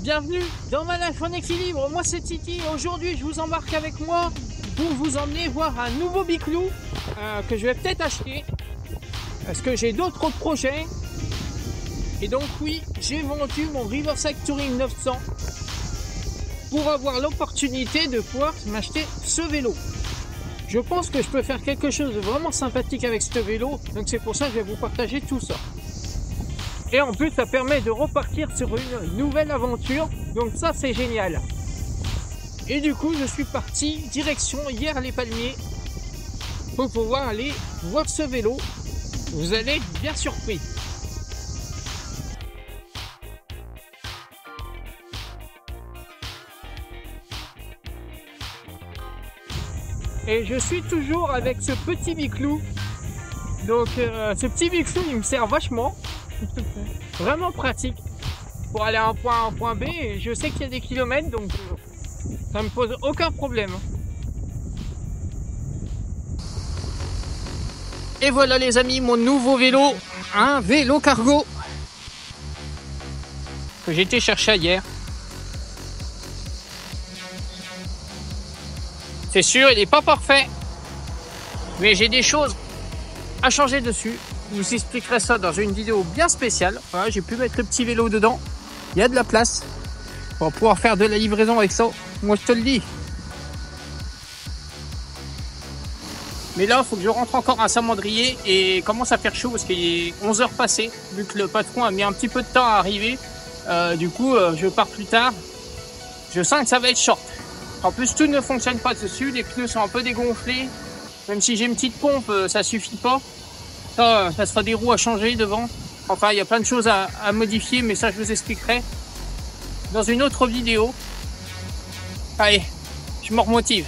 bienvenue dans ma life en équilibre. Moi c'est Titi aujourd'hui je vous embarque avec moi pour vous emmener voir un nouveau biclou euh, que je vais peut-être acheter parce que j'ai d'autres projets. Et donc oui, j'ai vendu mon Riverside Touring 900 pour avoir l'opportunité de pouvoir m'acheter ce vélo. Je pense que je peux faire quelque chose de vraiment sympathique avec ce vélo, donc c'est pour ça que je vais vous partager tout ça. Et en plus, ça permet de repartir sur une nouvelle aventure, donc ça c'est génial. Et du coup, je suis parti direction hier les Palmiers pour pouvoir aller voir ce vélo. Vous allez être bien surpris. Et je suis toujours avec ce petit biclou. Donc euh, ce petit biclou il me sert vachement. Vraiment pratique. Pour aller un point A un point B. Je sais qu'il y a des kilomètres donc ça me pose aucun problème. Et voilà les amis mon nouveau vélo. Un vélo cargo. Que été chercher hier. C'est sûr, il n'est pas parfait. Mais j'ai des choses à changer dessus. Je vous expliquerai ça dans une vidéo bien spéciale. J'ai pu mettre le petit vélo dedans. Il y a de la place pour pouvoir faire de la livraison avec ça. Moi, je te le dis. Mais là, il faut que je rentre encore à Saint-Mandrier et commence à faire chaud parce qu'il est 11 heures passées. Vu que le patron a mis un petit peu de temps à arriver. Euh, du coup, euh, je pars plus tard. Je sens que ça va être short. En plus, tout ne fonctionne pas dessus. Les pneus sont un peu dégonflés. Même si j'ai une petite pompe, euh, ça suffit pas. Ça, ça sera des roues à changer devant. Enfin, il y a plein de choses à, à modifier, mais ça, je vous expliquerai dans une autre vidéo. Allez, je me remotive.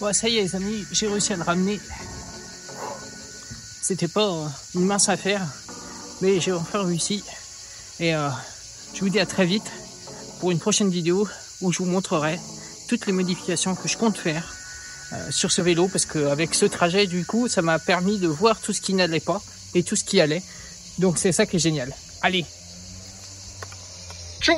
Ouais, ça y est, les amis, j'ai réussi à le ramener. C'était pas euh, une mince affaire, mais j'ai enfin réussi. Et euh, je vous dis à très vite pour une prochaine vidéo où je vous montrerai toutes les modifications que je compte faire euh, sur ce vélo parce qu'avec ce trajet, du coup, ça m'a permis de voir tout ce qui n'allait pas et tout ce qui allait. Donc c'est ça qui est génial. Allez. Tchou